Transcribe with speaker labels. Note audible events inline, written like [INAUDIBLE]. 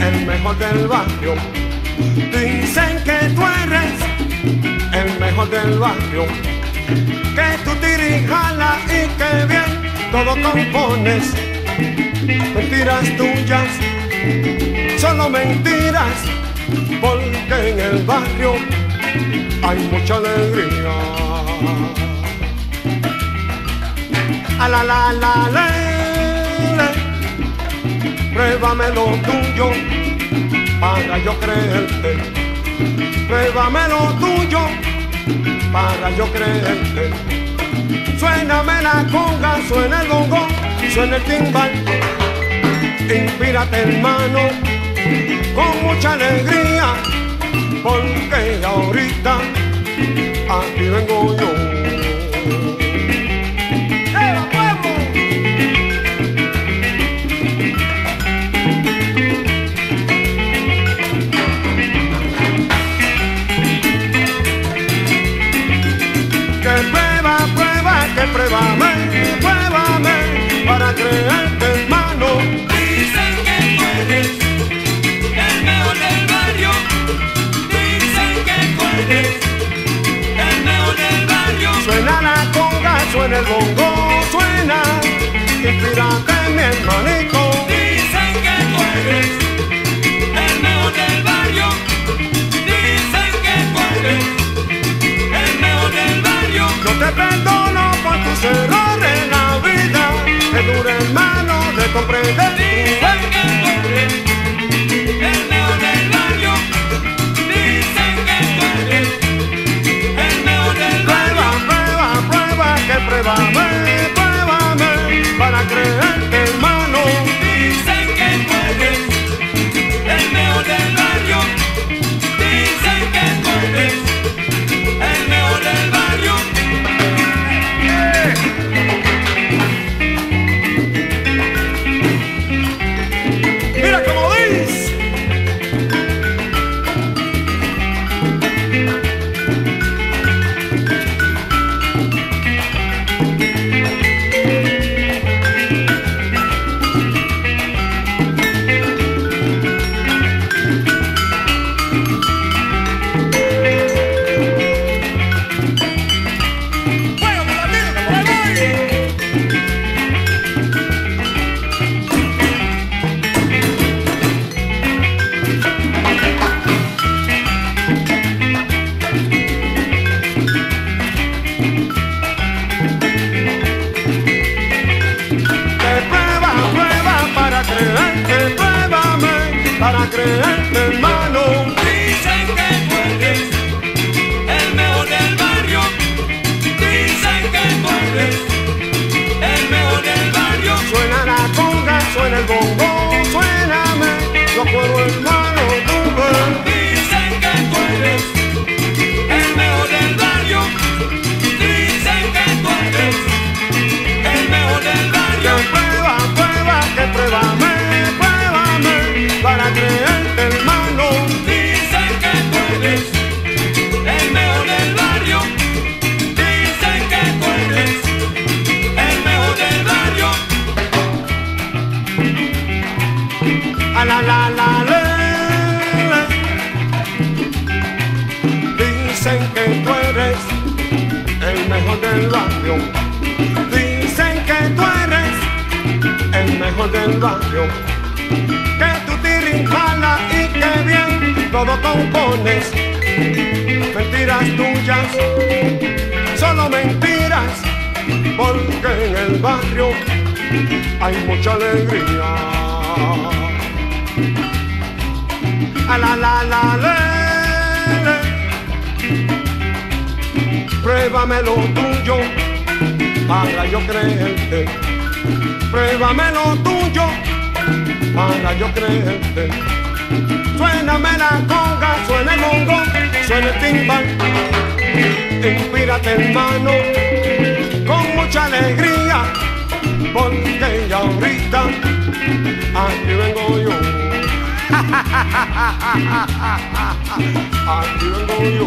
Speaker 1: el mejor del barrio. Dicen que tú eres el mejor del barrio. Que tú tirijala y que bien todo compones. Mentiras tuyas, solo mentiras, porque en el barrio hay mucha alegría. A la la la, pruébame lo tuyo para yo creerte. Pruébame lo tuyo para yo creerte. Suéname la conga, suena el bongo, suena el timbal. Inspírate hermano con mucha alegría, porque ahorita aquí vengo yo. Suena la conga, suena el bongo, suena. Pruébame para
Speaker 2: Que tú eres el mejor del barrio. Dicen que tú eres el mejor del barrio.
Speaker 1: Que
Speaker 2: tú
Speaker 1: tirijala y que bien todo compones. Mentiras tuyas, solo mentiras, porque en el barrio hay mucha alegría. A Pruébame lo tuyo para yo creerte. Pruébame lo tuyo para yo creerte. Suéname la conga, suena el mongo, suena el timbal. Inspírate hermano con mucha alegría, porque ya ahorita aquí vengo yo. [LAUGHS] Aquí vengo yo.